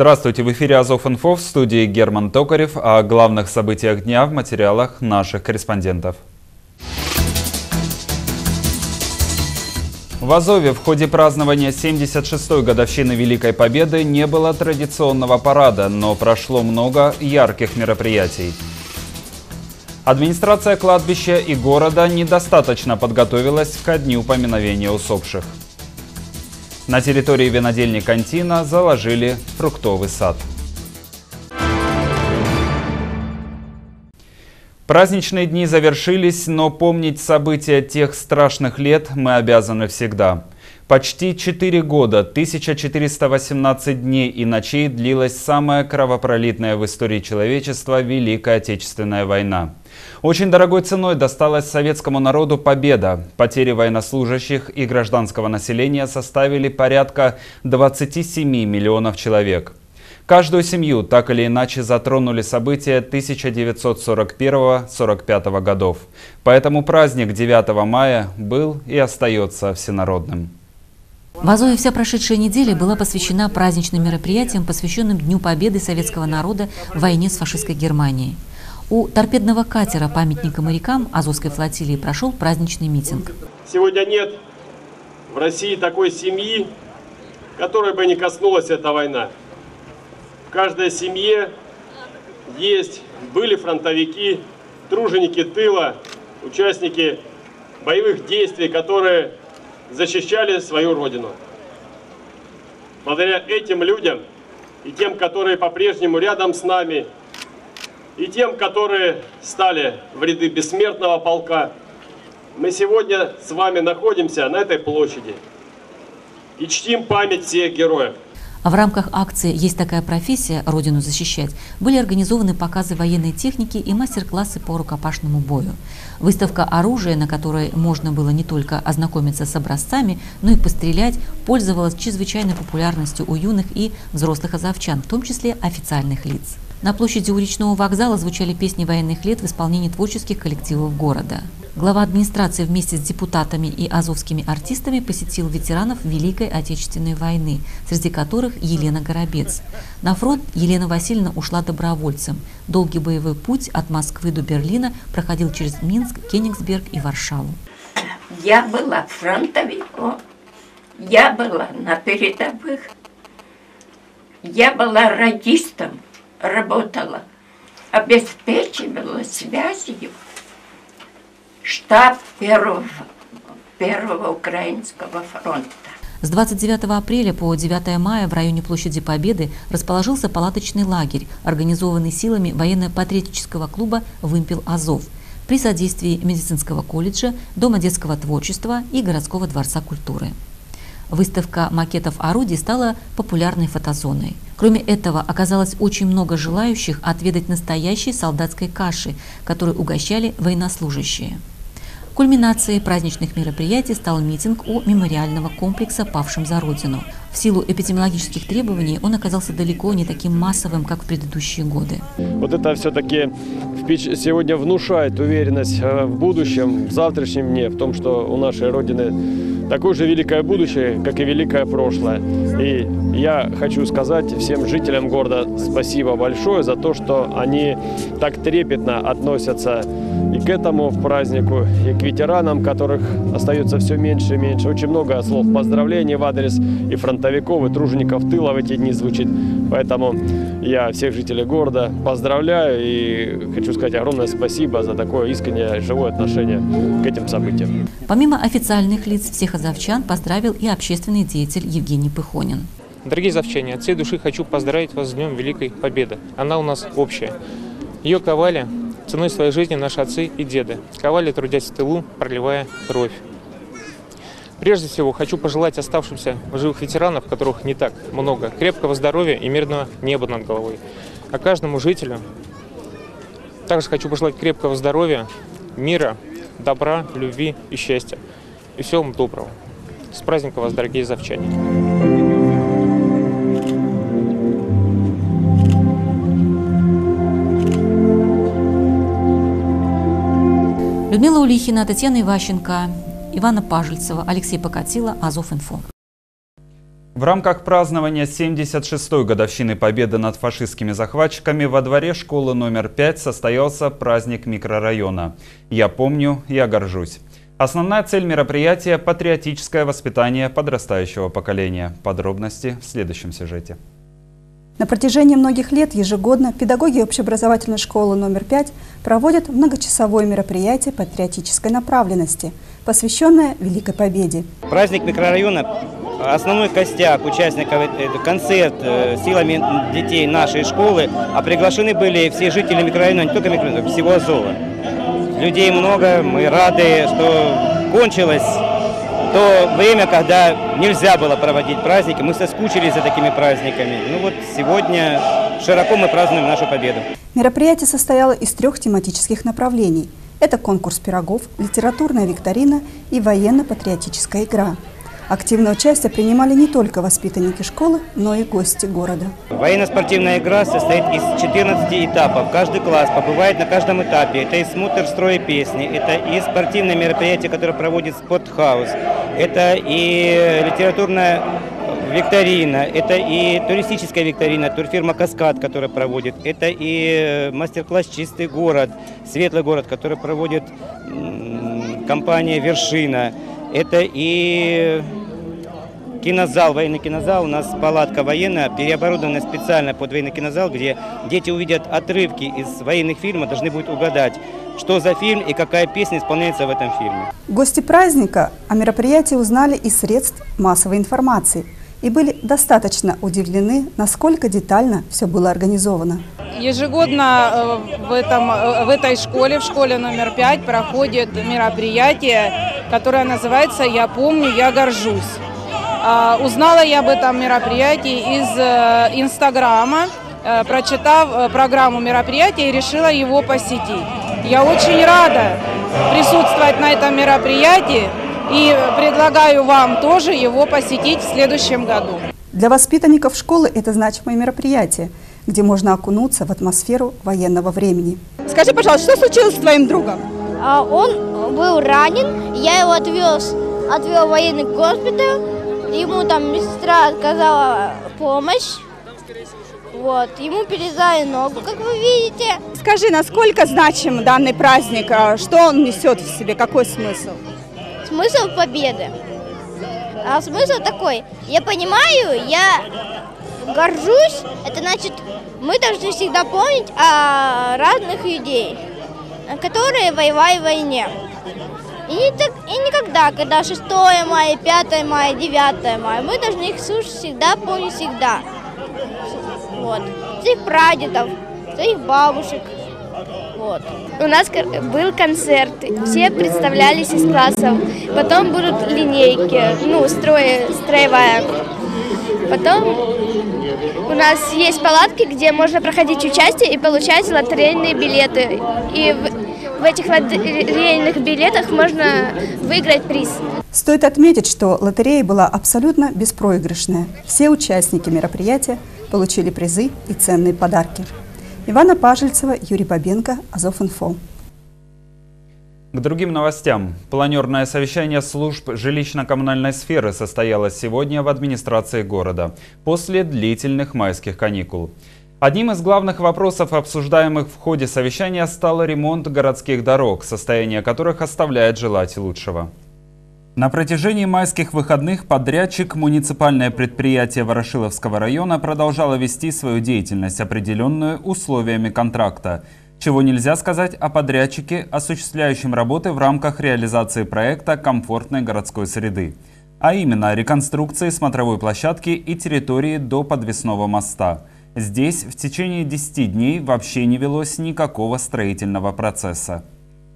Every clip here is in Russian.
Здравствуйте, в эфире Азов Инфо в студии Герман Токарев о главных событиях дня в материалах наших корреспондентов. В Азове в ходе празднования 76-й годовщины Великой Победы не было традиционного парада, но прошло много ярких мероприятий. Администрация кладбища и города недостаточно подготовилась ко дню поминовения усопших. На территории винодельни «Кантина» заложили фруктовый сад. Праздничные дни завершились, но помнить события тех страшных лет мы обязаны всегда. Почти 4 года, 1418 дней и ночей длилась самая кровопролитная в истории человечества Великая Отечественная война. Очень дорогой ценой досталась советскому народу победа. Потери военнослужащих и гражданского населения составили порядка 27 миллионов человек. Каждую семью так или иначе затронули события 1941-45 годов. Поэтому праздник 9 мая был и остается всенародным. В Азове вся прошедшая неделя была посвящена праздничным мероприятиям, посвященным Дню Победы советского народа в войне с фашистской Германией. У торпедного катера памятника морякам Азовской флотилии прошел праздничный митинг. Сегодня нет в России такой семьи, которой бы не коснулась эта война. В каждой семье есть, были фронтовики, труженики тыла, участники боевых действий, которые защищали свою родину. Благодаря этим людям и тем, которые по-прежнему рядом с нами – и тем, которые стали в ряды бессмертного полка. Мы сегодня с вами находимся на этой площади и чтим память всех героев. А в рамках акции «Есть такая профессия. Родину защищать» были организованы показы военной техники и мастер-классы по рукопашному бою. Выставка оружия, на которой можно было не только ознакомиться с образцами, но и пострелять, пользовалась чрезвычайной популярностью у юных и взрослых азовчан, в том числе официальных лиц. На площади у речного вокзала звучали песни военных лет в исполнении творческих коллективов города. Глава администрации вместе с депутатами и азовскими артистами посетил ветеранов Великой Отечественной войны, среди которых Елена Горобец. На фронт Елена Васильевна ушла добровольцем. Долгий боевой путь от Москвы до Берлина проходил через Минск, Кенигсберг и Варшаву. Я была фронтовиком, я была на передовых, я была радистом, работала, обеспечивала связью штаб первого, первого украинского фронта. С 29 апреля по 9 мая в районе площади Победы расположился палаточный лагерь, организованный силами военно-патриотического клуба «Вымпел Азов» при содействии медицинского колледжа, Дома детского творчества и городского дворца культуры. Выставка макетов орудий стала популярной фотозоной. Кроме этого, оказалось очень много желающих отведать настоящей солдатской каши, которой угощали военнослужащие. Кульминацией праздничных мероприятий стал митинг у мемориального комплекса «Павшим за Родину». В силу эпидемиологических требований он оказался далеко не таким массовым, как в предыдущие годы. Вот это все-таки сегодня внушает уверенность э, в будущем, в завтрашнем дне, в том, что у нашей Родины такое же великое будущее, как и великое прошлое. И я хочу сказать всем жителям города спасибо большое за то, что они так трепетно относятся этому празднику, и к ветеранам, которых остается все меньше и меньше. Очень много слов поздравлений в адрес и фронтовиков, и тружеников тыла в эти дни звучит. Поэтому я всех жителей города поздравляю и хочу сказать огромное спасибо за такое искреннее живое отношение к этим событиям. Помимо официальных лиц, всех азовчан поздравил и общественный деятель Евгений Пыхонин. Дорогие завчане, от всей души хочу поздравить вас с Днем Великой Победы. Она у нас общая. Ее ковали ценой своей жизни наши отцы и деды. Ковали, трудясь в тылу, проливая кровь. Прежде всего, хочу пожелать оставшимся живых ветеранов, которых не так много, крепкого здоровья и мирного неба над головой. А каждому жителю также хочу пожелать крепкого здоровья, мира, добра, любви и счастья. И всего вам доброго. С праздником вас, дорогие завчане! Людмила Улихина, Татьяна Иващенко, Ивана Пажельцева, Алексей Покатила, Азов Инфо. В рамках празднования 76-й годовщины победы над фашистскими захватчиками во дворе школы номер 5 состоялся праздник микрорайона. «Я помню, я горжусь». Основная цель мероприятия – патриотическое воспитание подрастающего поколения. Подробности в следующем сюжете. На протяжении многих лет ежегодно педагоги общеобразовательной школы номер 5 проводят многочасовое мероприятие патриотической направленности, посвященное Великой Победе. Праздник микрорайона основной костяк участников концерт э, силами детей нашей школы, а приглашены были все жители микрорайона, не только микрорайона, всего Азова. Людей много, мы рады, что кончилось то время, когда нельзя было проводить праздники. Мы соскучились за такими праздниками. Ну вот сегодня широко мы празднуем нашу победу. Мероприятие состояло из трех тематических направлений. Это конкурс пирогов, литературная викторина и военно-патриотическая игра – Активное участие принимали не только воспитанники школы, но и гости города. Военно-спортивная игра состоит из 14 этапов. Каждый класс побывает на каждом этапе. Это и смотр строя песни, это и спортивное мероприятие, которое проводит спортхаус, это и литературная викторина, это и туристическая викторина, турфирма «Каскад», которая проводит, это и мастер-класс «Чистый город», «Светлый город», который проводит компания «Вершина», это и кинозал, военный кинозал. У нас палатка военная, переоборудованная специально под военный кинозал, где дети увидят отрывки из военных фильмов, должны будут угадать, что за фильм и какая песня исполняется в этом фильме. Гости праздника о мероприятии узнали из средств массовой информации и были достаточно удивлены, насколько детально все было организовано. Ежегодно э, в, этом, э, в этой школе, в школе номер пять, проходит мероприятие, которое называется «Я помню, я горжусь». А, узнала я об этом мероприятии из э, Инстаграма, прочитав программу мероприятия и решила его посетить. Я очень рада присутствовать на этом мероприятии и предлагаю вам тоже его посетить в следующем году. Для воспитанников школы это значимое мероприятие, где можно окунуться в атмосферу военного времени. Скажи, пожалуйста, что случилось с твоим другом? А, он был ранен, я его отвез, отвел в военный госпиталь, ему там медсестра отказала помощь. Вот, ему перезали ногу, как вы видите. Скажи, насколько значим данный праздник? А что он несет в себе? Какой смысл? Смысл победы. А смысл такой, я понимаю, я горжусь, это значит, мы должны всегда помнить о разных людей, которые воевали в войне. И, не так, и никогда, когда 6 мая, 5 мая, 9 мая, мы должны их слушать всегда, помнить всегда. Вот. Своих прадедов, своих бабушек. Вот. У нас был концерт, все представлялись из классов. Потом будут линейки, ну, строй, строевая. Потом у нас есть палатки, где можно проходить участие и получать лотерейные билеты. И в этих лотерейных билетах можно выиграть приз. Стоит отметить, что лотерея была абсолютно беспроигрышная. Все участники мероприятия получили призы и ценные подарки. Ивана Пажельцева, Юрий Бабенко, Азов.Инфо. К другим новостям. Планерное совещание служб жилищно-коммунальной сферы состоялось сегодня в администрации города после длительных майских каникул. Одним из главных вопросов, обсуждаемых в ходе совещания, стал ремонт городских дорог, состояние которых оставляет желать лучшего. На протяжении майских выходных подрядчик муниципальное предприятие Ворошиловского района продолжало вести свою деятельность, определенную условиями контракта, чего нельзя сказать о подрядчике, осуществляющем работы в рамках реализации проекта комфортной городской среды, а именно реконструкции смотровой площадки и территории до подвесного моста – Здесь в течение 10 дней вообще не велось никакого строительного процесса.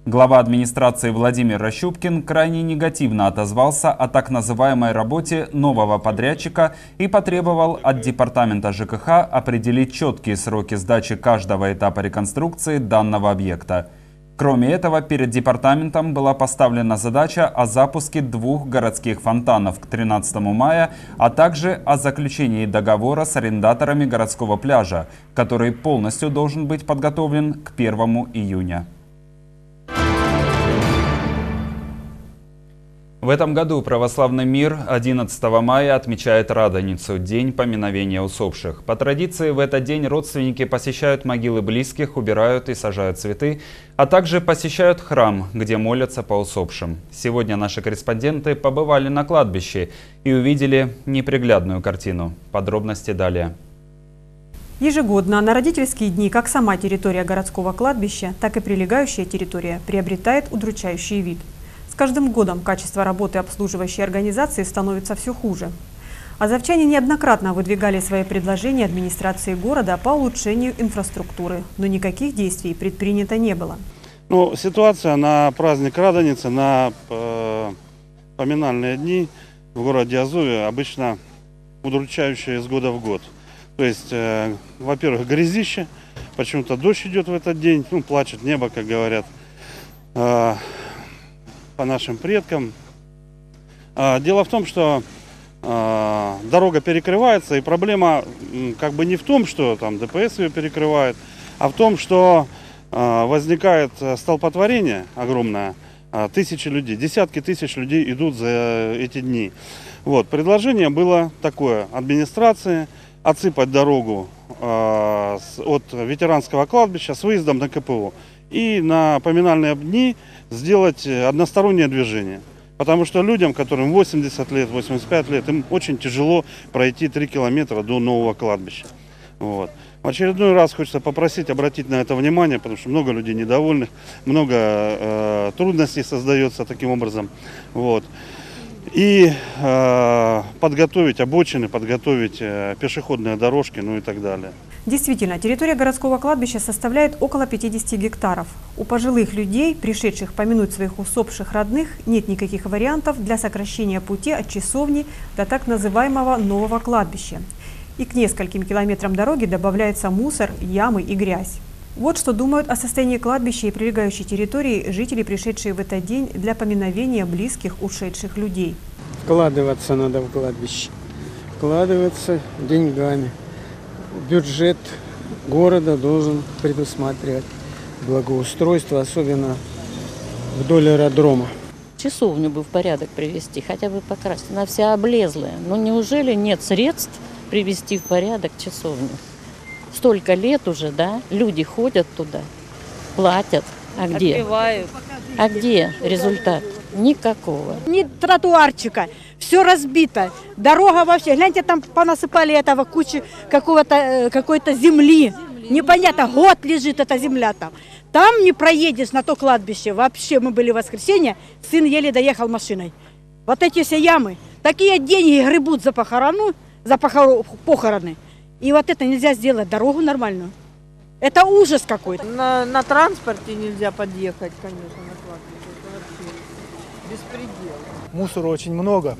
Глава администрации Владимир Рощупкин крайне негативно отозвался о так называемой работе нового подрядчика и потребовал от Департамента ЖКХ определить четкие сроки сдачи каждого этапа реконструкции данного объекта – Кроме этого, перед департаментом была поставлена задача о запуске двух городских фонтанов к 13 мая, а также о заключении договора с арендаторами городского пляжа, который полностью должен быть подготовлен к 1 июня. В этом году православный мир 11 мая отмечает Радоницу, День поминовения усопших. По традиции в этот день родственники посещают могилы близких, убирают и сажают цветы, а также посещают храм, где молятся по усопшим. Сегодня наши корреспонденты побывали на кладбище и увидели неприглядную картину. Подробности далее. Ежегодно на родительские дни как сама территория городского кладбища, так и прилегающая территория приобретает удручающий вид. Каждым годом качество работы обслуживающей организации становится все хуже. Азовчане неоднократно выдвигали свои предложения администрации города по улучшению инфраструктуры, но никаких действий предпринято не было. Ну, ситуация на праздник Радоницы, на э, поминальные дни в городе Азове обычно удручающая из года в год. То есть, э, во-первых, грязище, почему-то дождь идет в этот день, ну, плачет небо, как говорят, э, по нашим предкам. Э, дело в том, что э, дорога перекрывается, и проблема э, как бы не в том, что там ДПС ее перекрывает, а в том, что э, возникает столпотворение огромное, э, тысячи людей, десятки тысяч людей идут за эти дни. Вот, предложение было такое, администрации – отсыпать дорогу э, от ветеранского кладбища с выездом на КПО. И на поминальные дни сделать одностороннее движение. Потому что людям, которым 80 лет, 85 лет, им очень тяжело пройти 3 километра до нового кладбища. Вот. В очередной раз хочется попросить обратить на это внимание, потому что много людей недовольных, много э, трудностей создается таким образом. Вот и э, подготовить обочины, подготовить э, пешеходные дорожки, ну и так далее. Действительно, территория городского кладбища составляет около 50 гектаров. У пожилых людей, пришедших помянуть своих усопших родных, нет никаких вариантов для сокращения пути от часовни до так называемого нового кладбища. И к нескольким километрам дороги добавляется мусор, ямы и грязь. Вот что думают о состоянии кладбища и прилегающей территории жители, пришедшие в этот день для поминовения близких ушедших людей. Вкладываться надо в кладбище. Вкладываться деньгами. Бюджет города должен предусматривать благоустройство, особенно вдоль аэродрома. Часовню бы в порядок привести, хотя бы покрасить. Она вся облезлая. Но неужели нет средств привести в порядок часовню? столько лет уже, да, люди ходят туда, платят. А где? Отпевают. А где результат? Никакого. Ни тротуарчика, все разбито. Дорога вообще, гляньте, там понасыпали этого кучи какого-то э, какой-то земли. Непонятно, год лежит эта земля там. Там не проедешь на то кладбище. Вообще мы были в воскресенье, сын еле доехал машиной. Вот эти все ямы. Такие деньги гребут за похорону, за похороны. И вот это нельзя сделать, дорогу нормальную. Это ужас какой-то. На, на транспорте нельзя подъехать, конечно, на кладбище. Беспредел. Мусора очень много.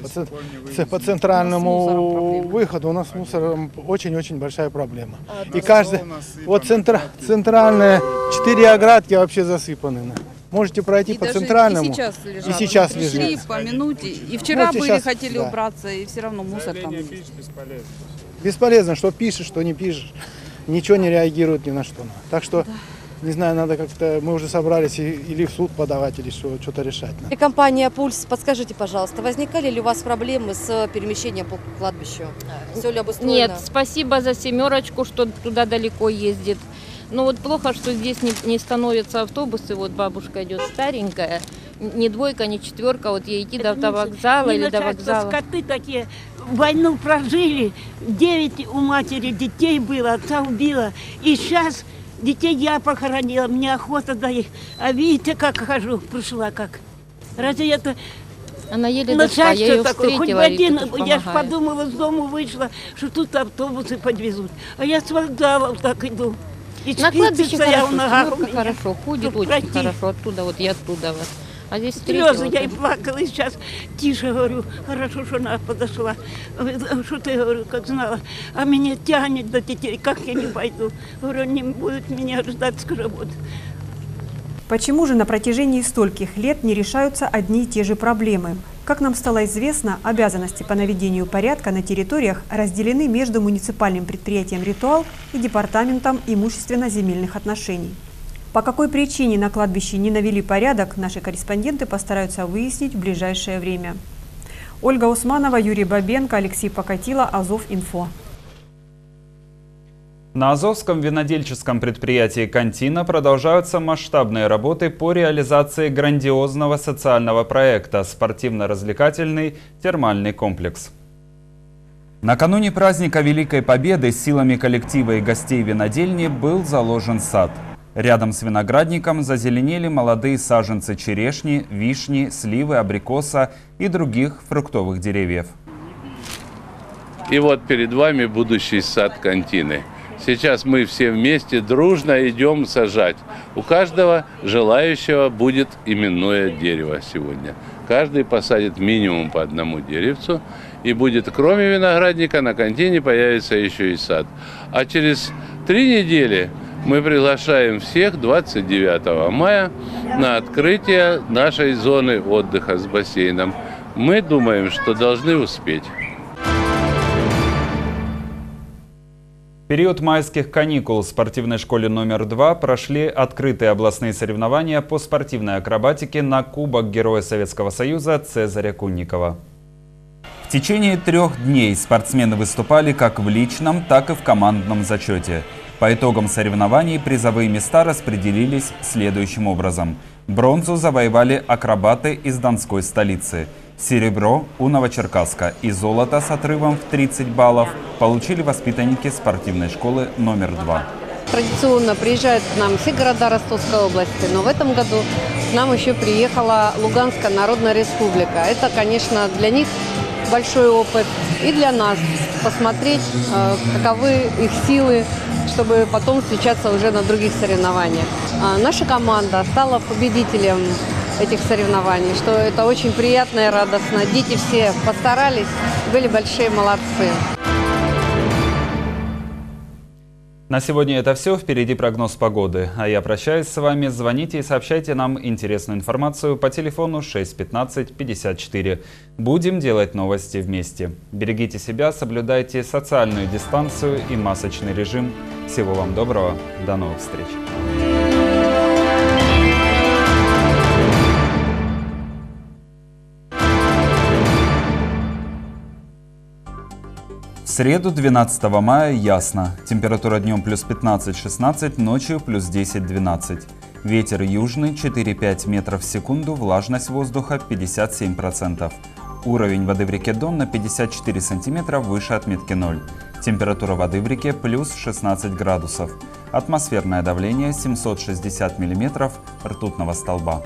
По, по центральному выходу у нас с мусором очень-очень большая проблема. А, и каждый, вот центра, центральные четыре оградки вообще засыпаны. Можете пройти и по центральному. И сейчас лежат. И сейчас лежит. Пришли по минуте. И вчера вот были, сейчас, хотели да. убраться, и все равно мусор там есть. Бесполезно, что пишешь, что не пишешь. Ничего не реагирует ни на что. Так что, да. Не знаю, надо как-то, мы уже собрались или в суд подавать, или что-то решать. И компания «Пульс», подскажите, пожалуйста, возникали ли у вас проблемы с перемещением по кладбищу? Все ли обустроено? Нет, спасибо за семерочку, что туда далеко ездит. Но вот плохо, что здесь не, не становятся автобусы. Вот бабушка идет старенькая, ни двойка, ни четверка, вот ей идти до автовокзала или до вокзала. Скоты такие войну прожили, девять у матери детей было, отца убила. И сейчас детей я похоронила, мне охота до их. А видите, как хожу, пришла как. Разве это она еле дошла, я ее такое, хоть бы один, я ж подумала, с дому вышла, что тут автобусы подвезут. А я с вокзала так иду. И на кладбище хорошо, ногах хорошо, ходит очень пройти. хорошо, оттуда вот, я оттуда вот. А здесь Слезы, я и плакала, и сейчас тише говорю, хорошо, что она подошла. Что ты, говорю, как знала. А меня тянет до детей, как я не пойду. Говорю, не будет меня ждать, скажу, вот. Почему же на протяжении стольких лет не решаются одни и те же проблемы? Как нам стало известно, обязанности по наведению порядка на территориях разделены между муниципальным предприятием «Ритуал» и Департаментом имущественно-земельных отношений. По какой причине на кладбище не навели порядок, наши корреспонденты постараются выяснить в ближайшее время. Ольга Усманова, Юрий Бабенко, Алексей Покатила, Азов-Инфо. На Азовском винодельческом предприятии «Кантина» продолжаются масштабные работы по реализации грандиозного социального проекта «Спортивно-развлекательный термальный комплекс». Накануне праздника Великой Победы силами коллектива и гостей винодельни был заложен сад. Рядом с виноградником зазеленели молодые саженцы черешни, вишни, сливы, абрикоса и других фруктовых деревьев. И вот перед вами будущий сад «Кантины». Сейчас мы все вместе дружно идем сажать. У каждого желающего будет именное дерево сегодня. Каждый посадит минимум по одному деревцу. И будет, кроме виноградника, на контине появится еще и сад. А через три недели мы приглашаем всех 29 мая на открытие нашей зоны отдыха с бассейном. Мы думаем, что должны успеть. период майских каникул в спортивной школе номер 2 прошли открытые областные соревнования по спортивной акробатике на Кубок Героя Советского Союза Цезаря Кунникова. В течение трех дней спортсмены выступали как в личном, так и в командном зачете. По итогам соревнований призовые места распределились следующим образом. Бронзу завоевали акробаты из Донской столицы – Серебро у Новочеркасска и золото с отрывом в 30 баллов получили воспитанники спортивной школы номер 2. Традиционно приезжают к нам все города Ростовской области, но в этом году к нам еще приехала Луганская Народная Республика. Это, конечно, для них большой опыт и для нас посмотреть, э, каковы их силы, чтобы потом встречаться уже на других соревнованиях. А наша команда стала победителем этих соревнований, что это очень приятно и радостно. Дети все постарались, были большие молодцы. На сегодня это все. Впереди прогноз погоды. А я прощаюсь с вами. Звоните и сообщайте нам интересную информацию по телефону 615 54. Будем делать новости вместе. Берегите себя, соблюдайте социальную дистанцию и масочный режим. Всего вам доброго. До новых встреч. Среду 12 мая ясно. Температура днем плюс 15-16, ночью плюс 10-12. Ветер южный 4-5 метров в секунду, влажность воздуха 57%. Уровень воды в реке Дон на 54 сантиметра выше отметки 0. Температура воды в реке плюс 16 градусов. Атмосферное давление 760 миллиметров ртутного столба.